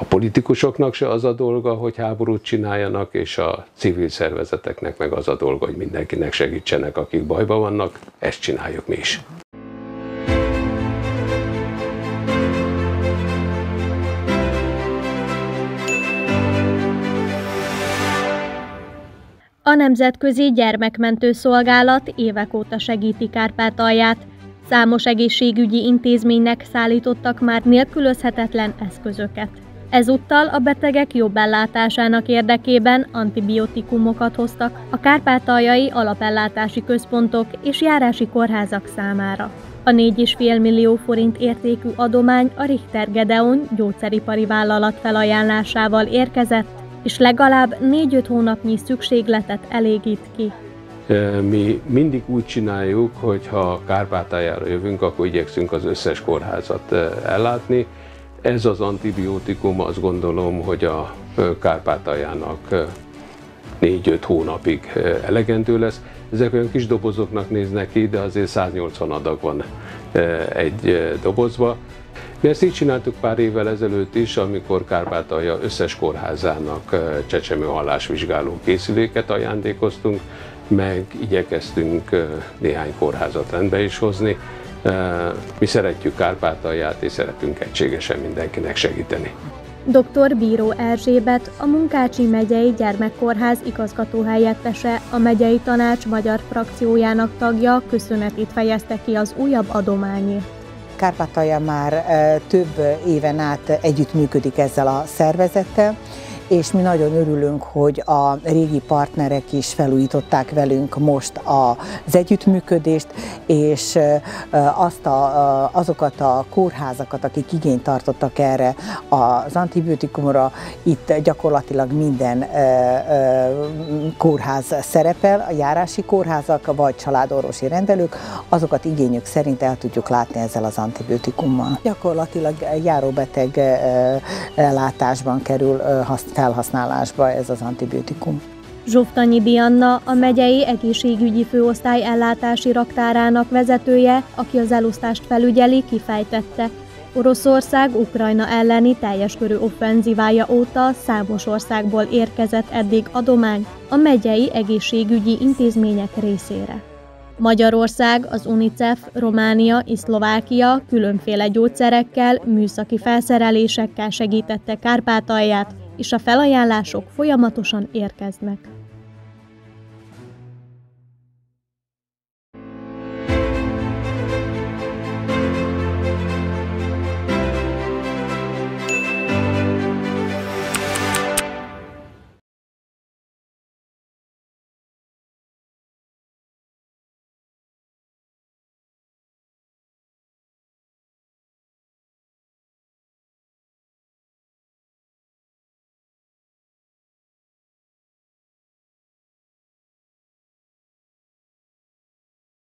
A politikusoknak se az a dolga, hogy háborút csináljanak, és a civil szervezeteknek meg az a dolga, hogy mindenkinek segítsenek, akik bajban vannak. Ezt csináljuk mi is. A Nemzetközi Gyermekmentő Szolgálat évek óta segíti Kárpátalját. Számos egészségügyi intézménynek szállítottak már nélkülözhetetlen eszközöket. Ezúttal a betegek jobb ellátásának érdekében antibiotikumokat hoztak a kárpátaljai alapellátási központok és járási kórházak számára. A 4,5 millió forint értékű adomány a Richter Gedeon gyógyszeripari vállalat felajánlásával érkezett, és legalább 4-5 hónapnyi szükségletet elégít ki. Mi mindig úgy csináljuk, hogy ha Kárpátájára jövünk, akkor igyekszünk az összes kórházat ellátni. Ez az antibiotikum azt gondolom, hogy a Kárpátaljának 4-5 hónapig elegendő lesz. Ezek olyan kis dobozoknak néznek ki, de azért 180 adag van egy dobozba. Mi ezt így csináltuk pár évvel ezelőtt is, amikor Kárpátalja összes kórházának csecsemő hallásvizsgáló készüléket ajándékoztunk, meg igyekeztünk néhány kórházat rendbe is hozni. Mi szeretjük Kárpátalját, és szeretünk egységesen mindenkinek segíteni. Dr. Bíró Erzsébet, a Munkácsi megyei gyermekkórház igazgatóhelyettese, a megyei tanács magyar frakciójának tagja köszönetét fejezte ki az újabb adományért. Kárpátalja már több éven át együttműködik ezzel a szervezettel, és mi nagyon örülünk, hogy a régi partnerek is felújították velünk most az együttműködést, és azt a, azokat a kórházakat, akik igényt tartottak erre az antibiotikumra, itt gyakorlatilag minden kórház szerepel, a járási kórházak vagy családorvosi rendelők, azokat igényük szerint el tudjuk látni ezzel az antibiotikummal. Gyakorlatilag járóbeteg ellátásban kerül felhasználásba ez az antibiotikum. Zsoftanyi Dianna, a megyei egészségügyi főosztály ellátási raktárának vezetője, aki az elosztást felügyeli, kifejtette. Oroszország Ukrajna elleni teljes körű offenzívája óta számos országból érkezett eddig adomány a megyei egészségügyi intézmények részére. Magyarország, az UNICEF, Románia és Szlovákia különféle gyógyszerekkel, műszaki felszerelésekkel segítette Kárpátalját, és a felajánlások folyamatosan érkeznek.